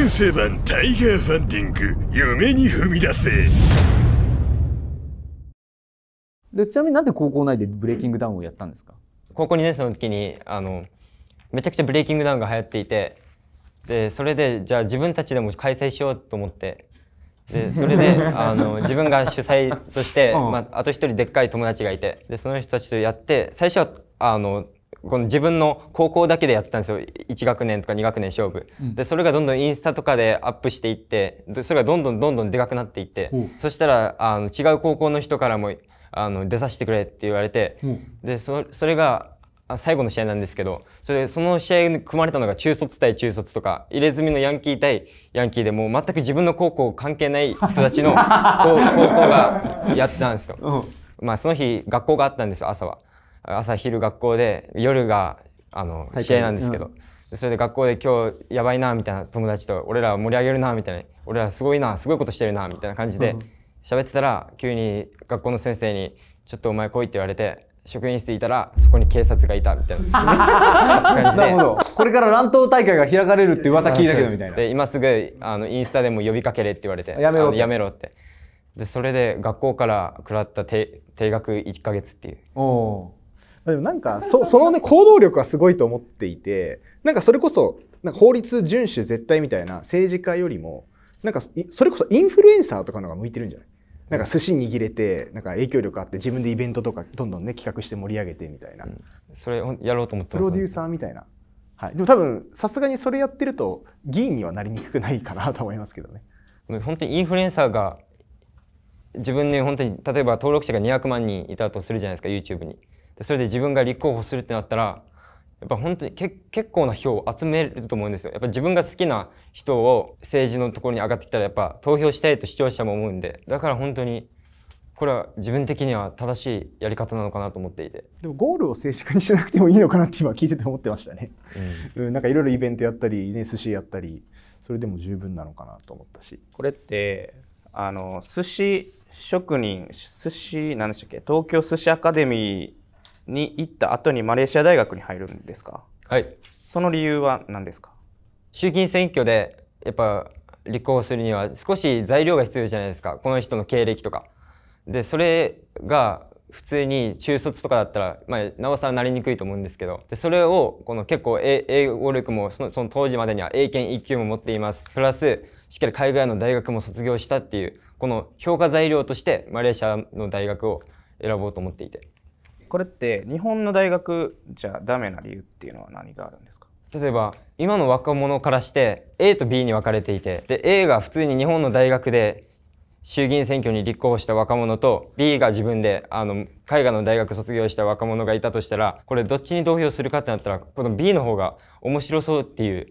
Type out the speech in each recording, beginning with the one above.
験生版タイガーファンディング夢に踏み出せ。でちなみになんで高校内でブレイキングダウンをやったんですか？高校2年生の時にあのめちゃくちゃブレイキングダウンが流行っていてでそれでじゃあ自分たちでも開催しようと思ってでそれで あの自分が主催として、うん。まあ、あと一人でっかい友達がいてでその人たちとやって最初はあのこの自分の高校だけでやってたんですよ。1学年とか2学年勝負、でそれがどんどんインスタとかでアップしていってでそれがどんどんどんどんでかくなっていって、う。んそしたらあの違う高校の人からもあの出させてくれって言われて、でそそれがあ最後の試合なんですけどそれその試合に組まれたのが中卒対中卒とか入れ墨のヤンキー対ヤンキーでもう全く自分の高校関係ない人たちの高高校がやってたんですよ。まあその日学校があったんですよ朝は。朝昼学校で夜があの会。試合なんですけど、でそれで学校で今日やばいなみたいな友達と俺ら盛り上げるなみたいな。俺らすごいなすごいことしてるなみたいな感じで喋ってたら急に学校の先生に「ちょっとお前来い」って言われて職員室いたらそこに警察がいたみたいな。感じで。なるほど。これから乱闘大会が開かれるって噂聞いたけどみたいな。で今すぐあのインスタでも呼びかけれって言われてやめろろって。でそれで学校から食らった定定額1ヶ月っていう。おおでもなんかそそのね行動力はすごいと思っていてなんかそれこそなんか法律遵守絶対みたいな政治家よりもなんかいそれこそインフルエンサーとかの方が向いてるんじゃない？なんか寿司握れてなんか影響力あって自分でイベントとかどんどんね企画して盛り上げてみたいな、それほんやろうと思ってプロデューサーみたいな、はい、でも多分さすがにそれやってると議員にはなりにくくないかなと思いますけどね。本当にインフルエンサーが自分に本当に例えば登録者が200万人いたとするじゃないですか YouTube に。でそれで自分が立候補するってなったらやっぱ本当にけ結構な票を集めると思うんですよ。やっぱ自分が好きな人を政治のところに上がってきたらやっぱ投票したいと視聴者も思うんでだから本当にこれは自分的には正しいやり方なのかなと思っていて、でもゴールを政治家にしなくてもいいのかなって今聞いてて思ってましたね。うん。うん、なんかいろいろイベントやったり、ね、寿司やったりそれでも十分なのかなと思ったし。これってあの寿司職人寿司何でしたっけ？東京寿司アカデミーに行った後にマレーシア大学に入るんですか？はい。その理由は何ですか？衆議院選挙でやっぱ立候補するには少し材料が必要じゃないですか。この人の経歴とか。でそれが普通に中卒とかだったら、まあ、なおさらなりにくいと思うんですけど。でそれをこの結構英英語力もそのその当時までには英検1級も持っています。プラスしっかり海外の大学も卒業したっていうこの評価材料としてマレーシアの大学を選ぼうと思っていてこれって日本の大学じゃダメな理由っていうのは何があるんですか？例えば今の若者からして A と B に分かれていてで A が普通に日本の大学で衆議院選挙に立候補した若者と B が自分であの海外の大学卒業した若者がいたとしたらこれどっちに投票するかってなったらこの B の方が面白そうっていう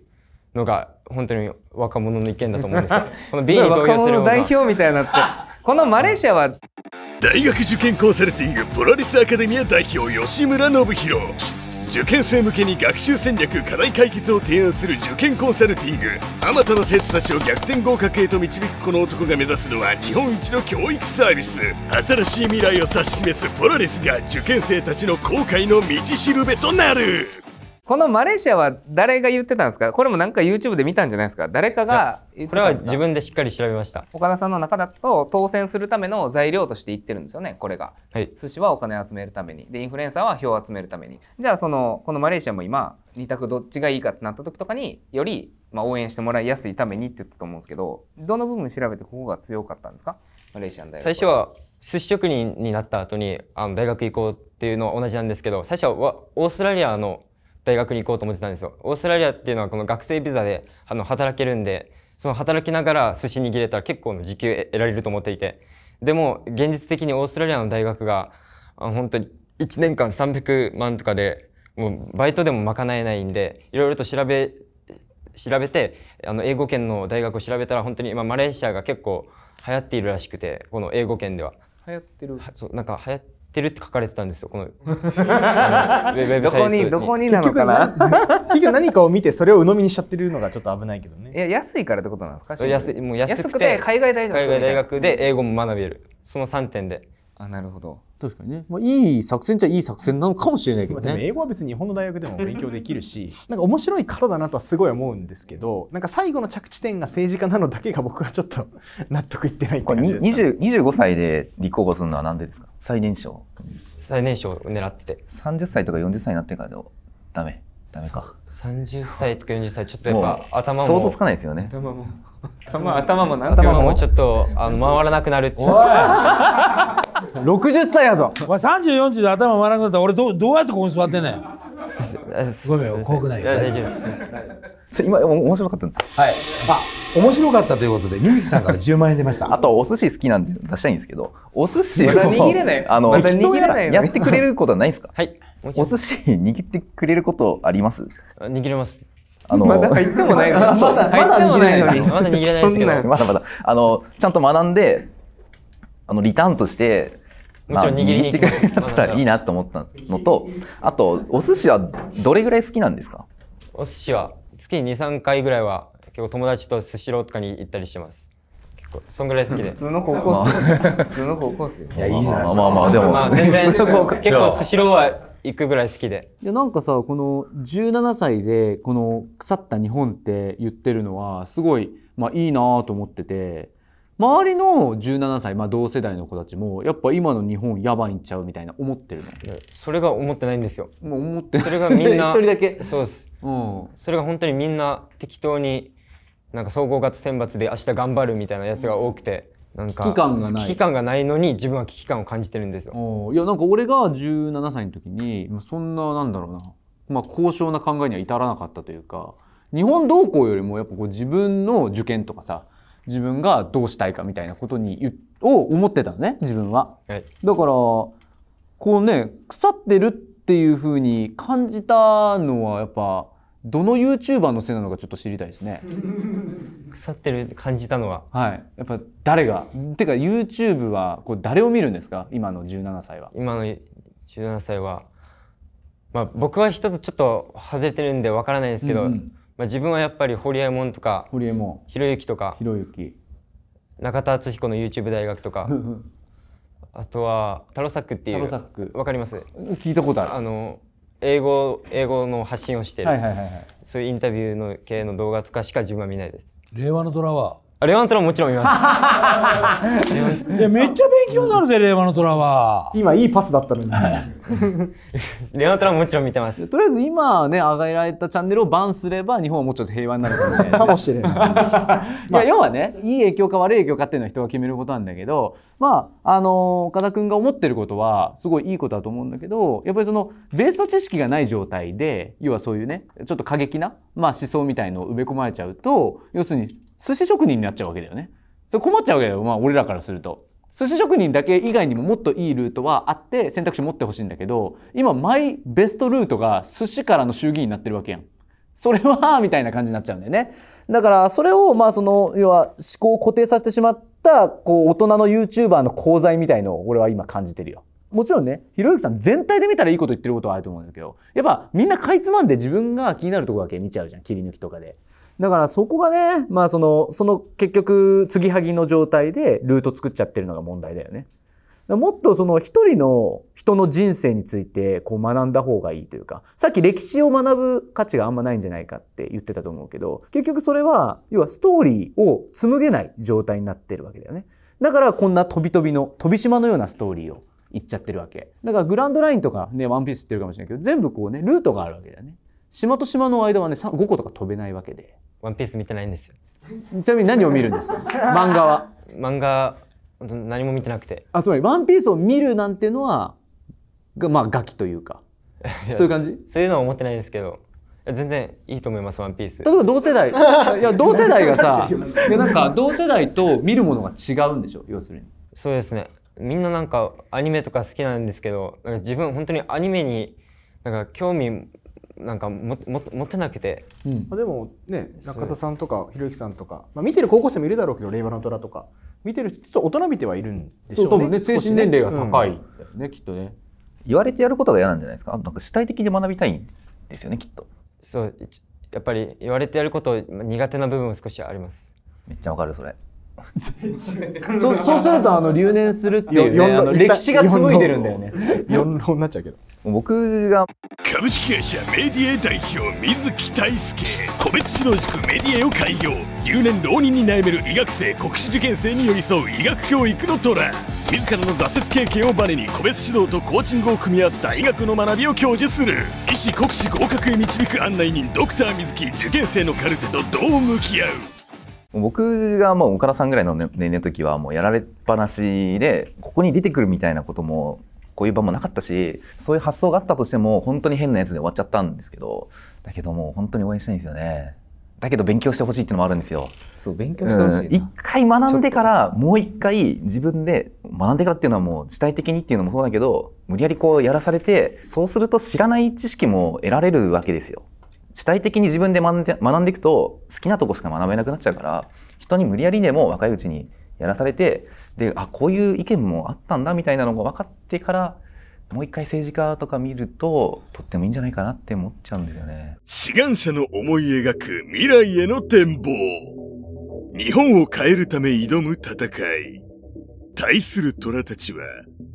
のが本当に若者の意見だと思うんですよ。この B に投票する 代表みたいになってこのマレーシアは大学受験コンサルティングポラリスアカデミア代表吉村信弘。受験生向けに学習戦略課題解決を提案する受験コンサルティング。あまたの生徒たちを逆転合格へと導くこの男が目指すのは日本一の教育サービス。新しい未来を指し示すポラリスが受験生たちの後悔の道しるべとなる。このマレーシアは誰が言ってたんですか？これもなんか YouTube で見たんじゃないですか？誰かがこれは自分でしっかり調べました。岡田さんの中だと当選するための材料として言ってるんですよねこれが。はい、寿司はお金を集めるために。でインフルエンサーは票を集めるために。じゃあそのこのマレーシアも今二択どっちがいいかってなった時とかにより、まあ、応援してもらいやすいためにって言ったと思うんですけどどの部分調べてここが強かったんですか？マレーシアの大学最初は寿司職人になった後にあの大学行こうっていうのは同じなんですけど最初はわオーストラリアの大学に行こうと思ってたんですよ。オーストラリアっていうのはこの学生ビザであの働けるんでその働きながら寿司握れたら結構の時給得られると思っていて。でも現実的にオーストラリアの大学があ本当に1年間300万とかでもうバイトでも賄えないんでいろいろと調べ調べてあの英語圏の大学を調べたら本当に今マレーシアが結構流行っているらしくてこの英語圏では。流行ってる。はそうなんか流行ってるって書かれてたんですよこの。あのウェウェブどサイトこにどこになのかな？結局何かを見てそれを鵜呑みにしちゃってるのがちょっと危ないけどね。いや安いからってことなんですか？安いもう安くて。安くて海外大学海外大学で英語も学べる。その3点であなるほど。確かにね、まあ、いい作戦っちゃいい作戦なのかもしれないけどね。英語は別に日本の大学でも勉強できるしなんか面白い方だなとはすごい思うんですけどなんか最後の着地点が政治家なのだけが僕はちょっと納得いってないってこれに感じですか、20 25歳で立候補するのはなんでですか？最年少。最年少を狙って。て30歳とか40歳になってからでもダメダメか。30歳とか40歳ちょっとやっぱ頭も想像つかないですよね。頭も。頭頭も何頭も。ちょっとあの回らなくなるって。60歳やぞ。お前30、40で頭回らなくなったら俺どうどうやってここに座ってんねん。ごめんよ怖くないよや大丈夫ですそれ今お面白かったんですよはい。あ、面白かったということで、水木さんから10万円出ました。あとお寿司好きなんで出したいんですけどお寿司をまだ握れない。あのまだ握れないよ。やってくれることはないですか？はい。もちろん。お寿司握ってくれることあります？握れます。あのまだ入ってもないのに。まだ入ってもないのに。まだ握れないですけど。そんなまだまだ。あのちゃんと学んであのリターンとしてもちろん握りに行きます。まあ握ってくれたらいいなと思ったのとあとお寿司はどれぐらい好きなんですか？お寿司は月に23回ぐらいは結構友達とスシローとかに行ったりしてます。結構そんぐらい好きで。普通の高校生。普通の高校生。いや、いいじゃないですか。まあまあでも。まあ全然結構スシローは行くぐらい好きで。いやなんかさこの17歳でこの腐った日本って言ってるのはすごい、まあ、いいなと思ってて周りの17歳、まあ、同世代の子たちもやっぱ今の日本やばいんちゃうみたいな思ってるの？それが思ってないんですよ。もう思ってそれがみんな 一人だけ？そうです。うん。それが本当にみんな適当になんか総合型選抜で明日頑張るみたいなやつが多くてなんか危機感がない。危機感がないのに自分は危機感を感じてるんですよ。いやなんか俺が17歳の時にまあそんななんだろうな、まあ、高尚な考えには至らなかったというか日本同行よりもやっぱこう自分の受験とかさ自分がどうしたいかみたいなことにゆを思ってたのね自分は。はいだからこうね腐ってるっていう風に感じたのはやっぱどの YouTuber のせいなのかちょっと知りたいですね。腐ってる感じたのははい。やっぱ誰が？てか YouTube はこう誰を見るんですか？今の17歳は。今の17歳はまあ僕は人とちょっと外れてるんでわからないですけど、うんうんまあ、自分はやっぱり堀エモ門とか堀江もひろゆきとかひろゆき。中田敦彦の YouTube 大学とかあとはタロサックっていタうロサックわかります？聞いたことある。あの英語英語の発信をしてる、はいはいはいはい。そういうインタビューの系の動画とかしか自分は見ないです令和の虎は。あレワントラももちろん見ますいや、めっちゃ勉強になるで、令和の虎は。今いいパスだったのにレワントラももちろん見てますとりあえず今ね上げられたチャンネルをバンすれば日本はもうちょっと平和になるかもしれない。かもしれないいや要はねいい影響か悪い影響かっていうのは人が決めることなんだけどまああの岡田君が思ってることはすごいいいことだと思うんだけどやっぱりそのベースの知識がない状態で要はそういうねちょっと過激な、まあ、思想みたいのを埋め込まれちゃうと要するに寿司職人になっちゃうわけだよね。それ困っちゃうわけだよまあ俺らからすると。寿司職人だけ以外にももっといいルートはあって選択肢持ってほしいんだけど今マイベストルートが寿司からの衆議院になってるわけやん。それはみたいな感じになっちゃうんだよね。だからそれをまあその要は思考を固定させてしまったこう大人の YouTuber の功罪みたいのを俺は今感じてるよ。もちろんねひろゆきさん全体で見たらいいこと言ってることはあると思うんだけどやっぱみんなかいつまんで自分が気になるとこだけ見ちゃうじゃん切り抜きとかで。だからそこがねまあそのその結局継ぎはぎの状態でルート作っちゃってるのが問題だよね。もっとその一人の人の人生についてこう学んだ方がいいというかさっき歴史を学ぶ価値があんまないんじゃないかって言ってたと思うけど結局それは要はストーリーを紡げない状態になってるわけだよね。だからこんな飛び飛びの飛び島のようなストーリーを言っちゃってるわけ。だからグランドラインとかねワンピース知ってるかもしれないけど全部こうねルートがあるわけだよね。島と島の間はねさ5個とか飛べないわけで。ワンピース見てないんですよ。ちなみに何を見るんですか？漫画は。漫画本当何も見てなくて。あつまりワンピースを見るなんていうのはがまあガキというか。そういう感じ？そういうのは思ってないですけど。全然いいと思いますワンピース。例えば同世代。いや同世代がさいや なんか同世代と見るものが違うんでしょ？要するに。そうですね。みんななんかアニメとか好きなんですけどなんか自分本当にアニメになんか興味なんかもも持ってなくて。うん。まあでもね中田さんとかひろゆきさんとか、まあ、見てる高校生もいるだろうけど令和の虎とか。見てるちょっと大人びてはいるんでしょうね。そう多分ね精神年齢が高いうん。きっとね。言われてやることが嫌なんじゃないですか？なんか主体的に学びたいんですよねきっと。そう一やっぱり言われてやること苦手な部分も少しあります。めっちゃわかるそれそうそうするとあの留年するっていう、ね、歴史が紡いでるんだよね。4浪になっちゃうけど。僕が株式会社メディエ代表水木大輔。個別指導塾メディエを開業留年浪人に悩める医学生国試受験生に寄り添う医学教育の虎自らの挫折経験をバネに個別指導とコーチングを組み合わせた医学の学びを享受する。医師国試合格へ導く案内人ドクター水木受験生のカルテとどう向き合う僕がもう岡田さんぐらいの年齢の時はもうやられっぱなしでここに出てくるみたいなこともこういう場もなかったしそういう発想があったとしても本当に変なやつで終わっちゃったんですけどだけどもう本当に応援したいんですよね。だけど勉強してほしいっていうのもあるんですよ。そう勉強してほしいな、うん。一回学んでからもう一回自分で学んでからっていうのはもう主体的にっていうのもそうだけど無理やりこうやらされてそうすると知らない知識も得られるわけですよ主体的に自分で学んで学んでいくと好きなとこしか学べなくなっちゃうから人に無理やりでも若いうちにやらされてであこういう意見もあったんだみたいなのが分かってからもう一回政治家とか見るととってもいいんじゃないかなって思っちゃうんですよね。志願者の思い描く未来への展望。日本を変えるため挑む戦い。対する虎たちは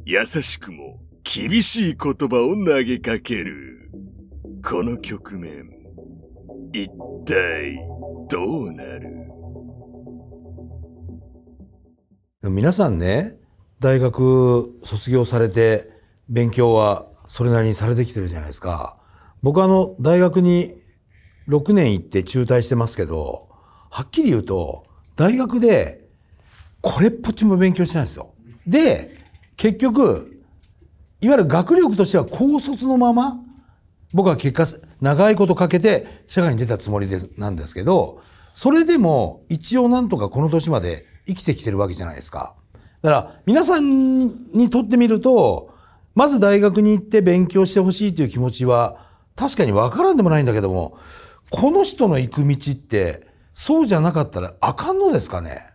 優しくも厳しい言葉を投げかける。この局面。一体どうなる？皆さんね大学卒業されて勉強はそれなりにされてきてるじゃないですか。僕あの大学に6年行って中退してますけどはっきり言うと大学でこれっぽっちも勉強してないんですよ。で結局いわゆる学力としては高卒のまま僕は結果長いことかけて社会に出たつもりでなんですけどそれでも一応なんとかこの年まで生きてきてるわけじゃないですか。だから皆さんにとってみるとまず大学に行って勉強してほしいという気持ちは確かにわからんでもないんだけどもこの人の行く道ってそうじゃなかったらあかんのですかね？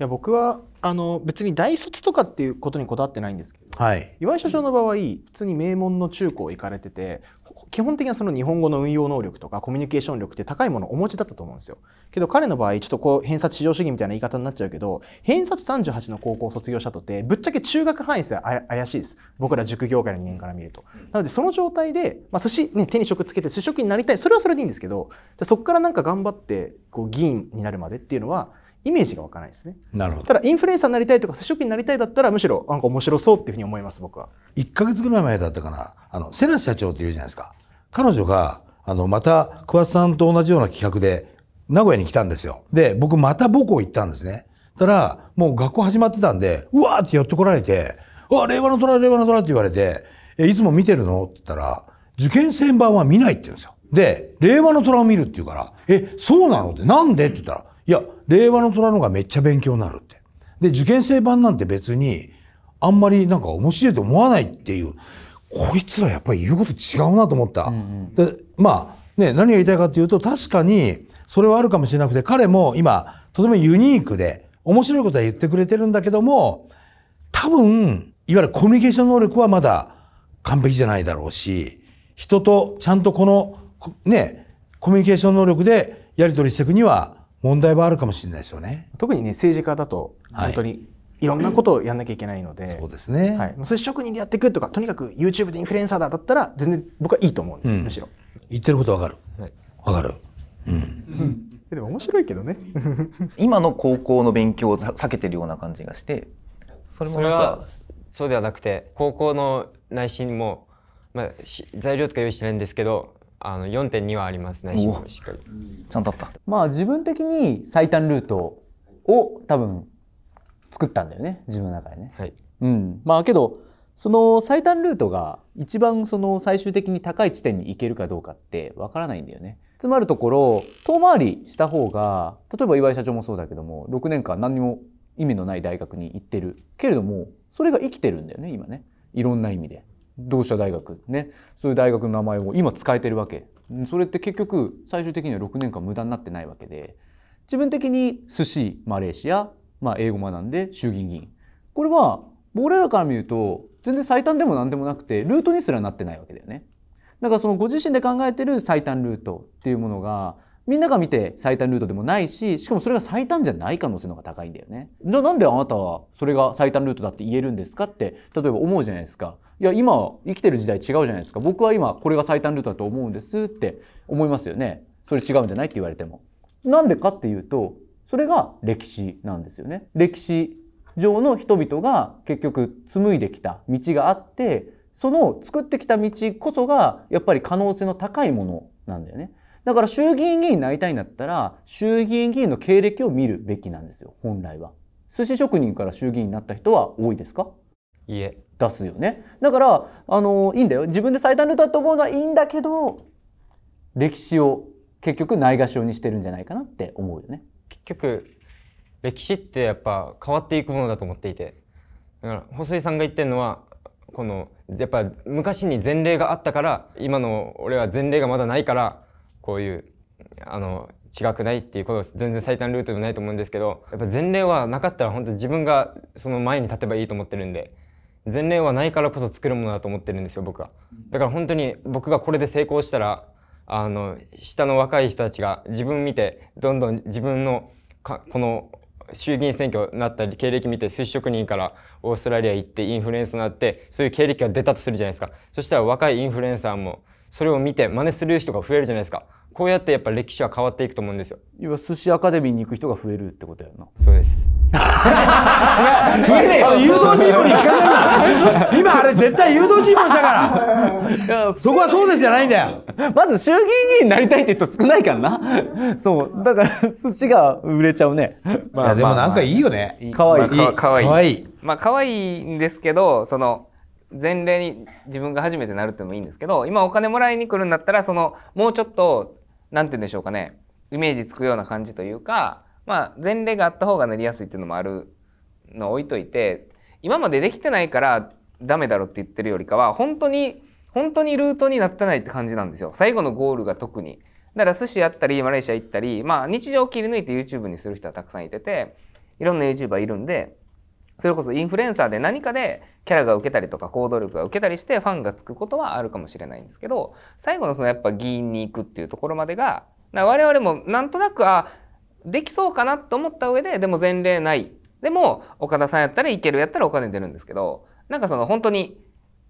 いや僕はあの別に大卒とかっていうことにこだわってないんですけどはい。岩井社長の場合普通に名門の中高行かれてて基本的なその日本語の運用能力とかコミュニケーション力って高いものをお持ちだったと思うんですよ。けど彼の場合ちょっとこう偏差値至上主義みたいな言い方になっちゃうけど偏差値38の高校を卒業したとってぶっちゃけ中学範囲であ怪しいです。僕ら塾業界の人間から見ると。なのでその状態で、まあ、寿司、ね、手に職つけて寿司職人になりたい。それはそれでいいんですけどじゃあそこからなんか頑張ってこう議員になるまでっていうのはイメージが湧かないですねなるほど。ただインフルエンサーになりたいとか寿司職人になりたいだったらむしろなんか面白そうっていうふうに思います僕は。1ヶ月ぐらい前だったかな、あの、瀬名社長っていうじゃないですか。彼女が、あの、また、桑田さんと同じような企画で、名古屋に来たんですよ。で、僕また母校行ったんですね。たら、もう学校始まってたんで、うわーって寄ってこられて、うわ、令和の虎、令和の虎って言われて、え、いつも見てるの？って言ったら、受験戦版は見ないって言うんですよ。で、令和の虎を見るって言うから、え、そうなの？って、なんで？って言ったら、いや、令和の虎の方がめっちゃ勉強になるって。で、受験生版なんて別に、あんまりなんか面白いと思わないっていう、こいつらやっぱり言うこと違うなと思った。で、まあ、ね、何が言いたいかっていうと、確かにそれはあるかもしれなくて、彼も今、とてもユニークで、面白いことは言ってくれてるんだけども、多分、いわゆるコミュニケーション能力はまだ完璧じゃないだろうし、人とちゃんとこの、こね、コミュニケーション能力でやり取りしていくには問題はあるかもしれないですよね。特にね政治家だとはい本当にいろんなことをやんなきゃいけないので、そうですね。はい、もう寿司職人でやっていくとかとにかく YouTube でインフルエンサーだだったら全然僕はいいと思うんです、うんむしろ言ってることわかる。はいわかる。うん。でも面白いけどね 今の高校の勉強を避けてるような感じがしてそれもなんそれはかそうではなくて高校の内心も、まあ、し材料とか用意してないんですけどあの4.2はあります内心もしっかり。ちゃんとあったまあ自分的に最短ルートを多分作ったんだよね自分の中でね。はいうん、まあけどその最短ルートが一番その最終的に高い地点に行けるかどうかってわからないんだよね。つまるところ遠回りした方が例えば岩井社長もそうだけども6年間何にも意味のない大学に行ってるけれどもそれが生きてるんだよね今ねいろんな意味で。同志社大学ね。そういう大学の名前を今使えてるわけ。それって結局最終的には6年間無駄になってないわけで。自分的に寿司マレーシア、まあ、英語学んで衆議院議員。これは俺らから見ると全然最短でも何でもなくてルートにすらなってないわけだよね。だからそのご自身で考えてる最短ルートっていうものがみんなが見て最短ルートでもないししかもそれが最短じゃない可能性の方が高いんだよね。じゃあなんであなたはそれが最短ルートだって言えるんですかって例えば思うじゃないですか。いや今生きてる時代違うじゃないですか。僕は今これが最短ルートだと思うんですって思いますよね。それ違うんじゃないって言われても。なんでかっていうとそれが歴史なんですよね。歴史上の人々が結局紡いできた道があってその作ってきた道こそがやっぱり可能性の高いものなんだよね。だから衆議院議員になりたいんだったら衆議院議員の経歴を見るべきなんですよ本来は。寿司職人から衆議院になった人は多いですか？いいえ。出すよね。だからあのいいんだよ。自分で最短ルートだと思うのはいいんだけど歴史を結局ないがしろにしてるんじゃないかなって思うよね。結局歴史ってやっぱ変わっていくものだと思っていて。だから細井さんが言ってるのはこのやっぱ昔に前例があったから今の俺は前例がまだないからこういうあの違くないっていうこと全然最短ルートでもないと思うんですけどやっぱ前例はなかったら本当自分がその前に立てばいいと思ってるんで前例はないからこそ作るものだと思ってるんですよ僕は。だから本当に僕がこれで成功したらあの下の若い人たちが自分見てどんどん自分のかこの衆議院選挙になったり経歴見て寿司職人からオーストラリア行ってインフルエンサーになってそういう経歴が出たとするじゃないですか。そしたら若いインフルエンサーもそれを見て真似する人が増えるじゃないですか。こうやってやっぱ歴史は変わっていくと思うんですよ。要は寿司アカデミーに行く人が増えるってことやな。そうです。増えねえよ。誘導尋問に聞かないな。今あれ絶対誘導尋問したから。そこはそうですじゃないんだよ。まず衆議院議員になりたいって人少ないからな。そう。だから寿司が売れちゃうね。いやでもなんかいいよね。かわいいまあかわい。いかわいい。まあ可愛いんですけどその前例に自分が初めてなるってもいいんですけど今お金もらいに来るんだったらそのもうちょっとなんて言うんでしょうかね。イメージつくような感じというかまあ前例があった方がなりやすいっていうのもあるのを置いといて今までできてないからダメだろって言ってるよりかは本当に本当にルートになってないって感じなんですよ。最後のゴールが特に。だから寿司やったりマレーシア行ったりまあ日常を切り抜いて YouTube にする人はたくさんいてていろんな YouTuber いるんでそれこそインフルエンサーで何かでキャラが受けたりとか行動力が受けたりしてファンがつくことはあるかもしれないんですけど最後のそのやっぱ議員に行くっていうところまでが我々もなんとなくあできそうかなと思った上ででも前例ないでも岡田さんやったらいけるやったらお金出るんですけどなんかその本当に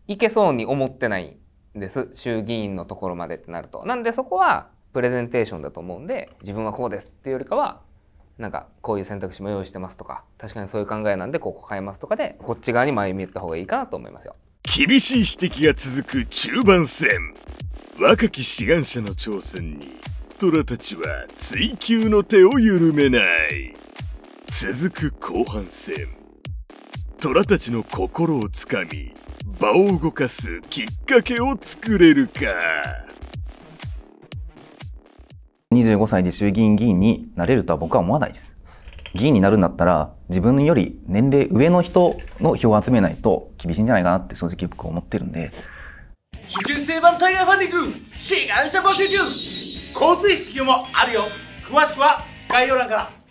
いけそうに思ってないんです衆議院のところまでってなると。なんでそこはプレゼンテーションだと思うんで自分はこうですっていうよりかはなんかこういう選択肢も用意してますとか確かにそういう考えなんでここ変えますとかでこっち側に前見った方がいいかなと思いますよ。厳しい指摘が続く中盤戦。若き志願者の挑戦に虎たちは追求の手を緩めない。続く後半戦。虎たちの心をつかみ場を動かすきっかけを作れるか。25歳で衆議院議員になれるとは僕は思わないです。議員になるんだったら自分より年齢上の人の票を集めないと厳しいんじゃないかなって正直僕は思ってるんで。受験生版タイガーファンディング志願者募集中。交通費支給もあるよ。詳しくは概要欄から。